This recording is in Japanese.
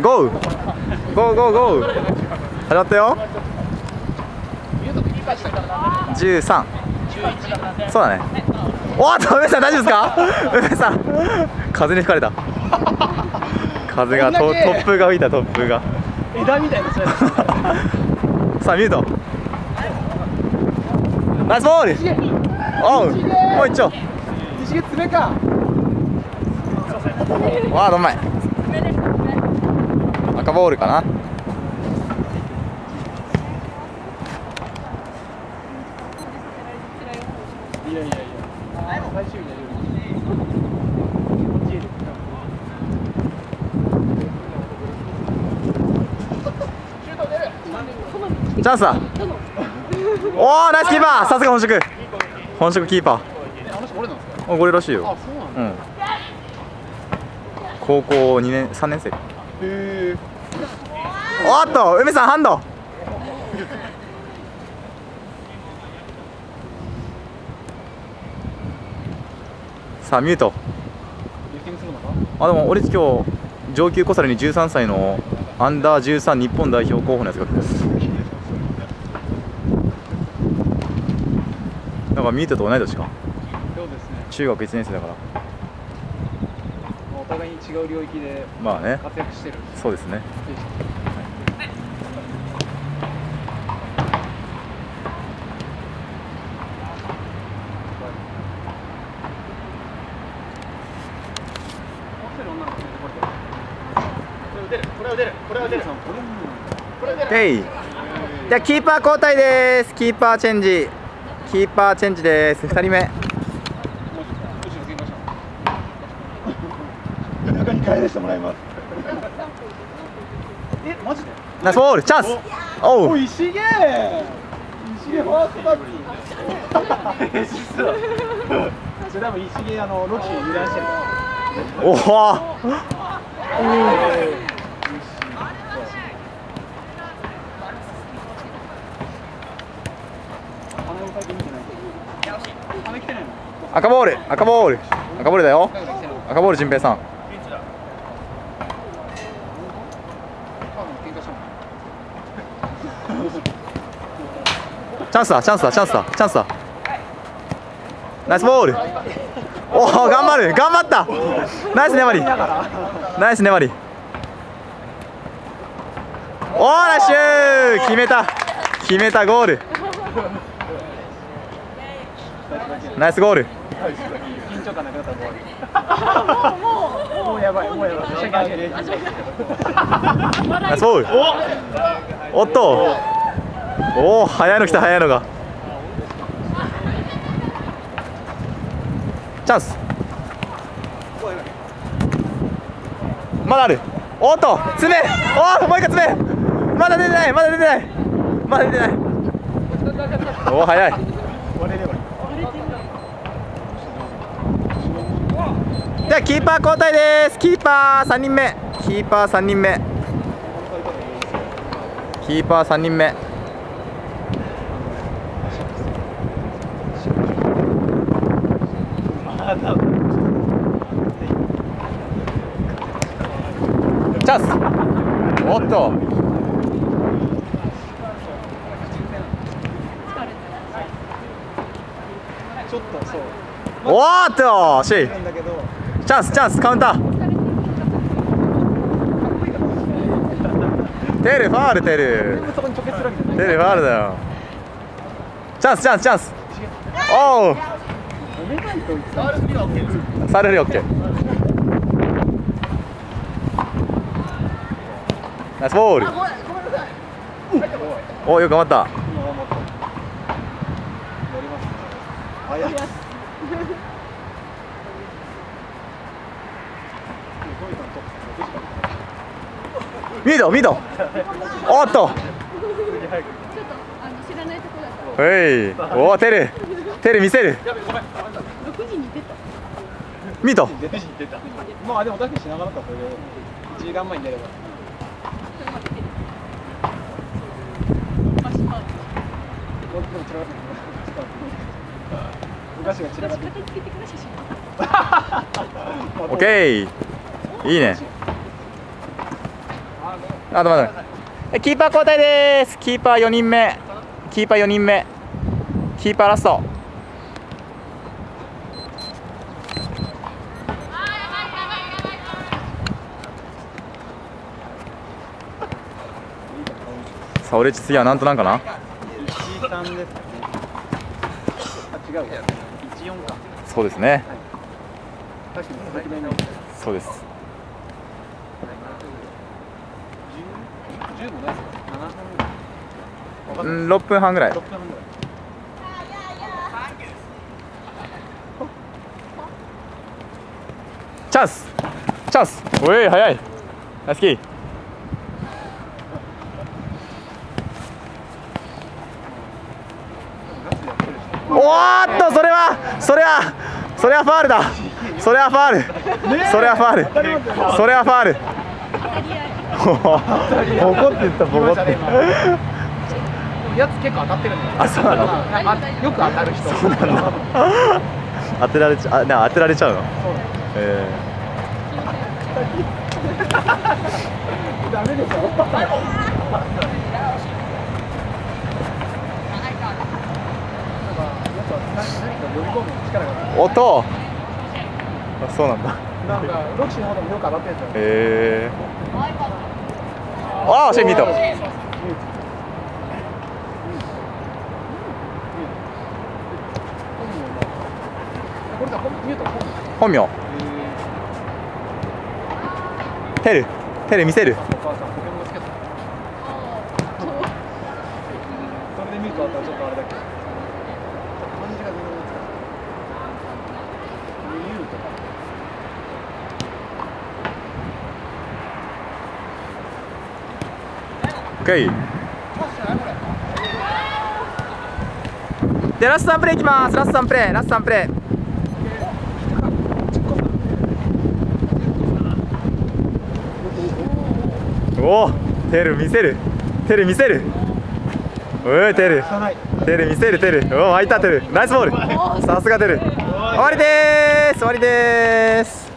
ゴーゴーゴーゴー始まったよ。13そうだね。おっと梅さん大丈夫ですか？梅さん。風に吹かれた。風がト突風が吹いた突風が。枝みたいなさあミュート。ナイスボール。おう。もう一丁西毛爪か。わあどんまい赤ボールかな？チャンスだ。おおナイスキーパー。さすが本職。本職キーパー。あの人俺なんですかおこれらしいよ。うん。高校2年3年生。へえおっと梅さんハンド。さあミュート。あでも俺今日上級小猿に13歳のアンダー13日本代表候補のやつが来てますなんかミュートと同い年か。そうですね。中学1年生だから。お互いに違う領域でまあね。活躍してる。そうですねれは出る。これは出る。これは出る。じゃあキーパー交代です。キーパーチェンジ。キーパーチェンジです。2人目。中に帰らせてもらいます。えマジで？ナイスボールチャンス。おう。お石毛。石毛ファーストタッチ実はそれ多分石毛あのロキ油断してる。おお鼻も最近見てない鼻来てないの赤ボール赤ボール。赤ボールだよ。赤ボール順平さん多分喧嘩したもん。チャンスだチャンスだチャンスだチャンスだ。ナイスボール。おお頑張る頑張った。ナイス粘り。ナイス粘り。おーナイスシュー。決めた。決めたゴール。ナイスゴール。緊張感なくなったら終わるもうもうやばいもうやばい社会人ナイスボール。おっと。おお速いの来た速いのが。チャンス。まだある。おっと爪おおもう一回爪まだ出てないまだ出てない。まだ出てない。おお速い。ではキーパー交代です。キーパー3人目。キーパー3人目。キーパー3人目。チャンス。おっと。ちょっとそうおーっと惜しいチャンスチャンスカウンター。テルファールテル。そこに直結するわけじゃないテルファールだよ。チャンスチャンスチャンス。おおおめないと言ってたされるよ OK ナイスボール。おおよく頑張った。今頑張ったやります早いミードミードおっと。ちょっとあの知らないとこだとへい。おおテルテル見せる。6時に出た。まあでもだけしながらだったら1時間前に出れば。お菓子が散らかって片付けてから写真。オッケー。いいねあと待って。えキーパー交代です。キーパー4人目。キーパー4人目。キーパーラスト。さあ俺次はなんとなんかな？13ですかね。あ違うか14かそうですね確かに鈴木弁のそうです10 15のやつ7分ぐらいわかんないうん6分半ぐらい6分半ぐらい。チャンス。チャンス。おい早い。ナイスキー。おーっとそれはそれはそれはファールだ。それはファール。それはファール。それはファール ボコって言ったボコって。やつ結構当たってるんだよあそうなの？あよく当たる人そうなんだ当てられちゃあな当てられちゃうの？えダメでしょ。音？あそうなんだ。なんかロキシの方でもよく当たってるんですよえー、ああシェミートこれさ、本名。テル。テル見せる。お母さんポケモン好きだったそれでミュートだったらちょっとあれだけど。漢字が全然難しいミュート OK でラスト3プレーいきます。ラスト3プレーラスト3プレーおおテル見せる。テル見せる。おいテル。テル見せるテル。おお開いたテル。ナイスボール。さすがテル。終わりでーす。終わりでーす。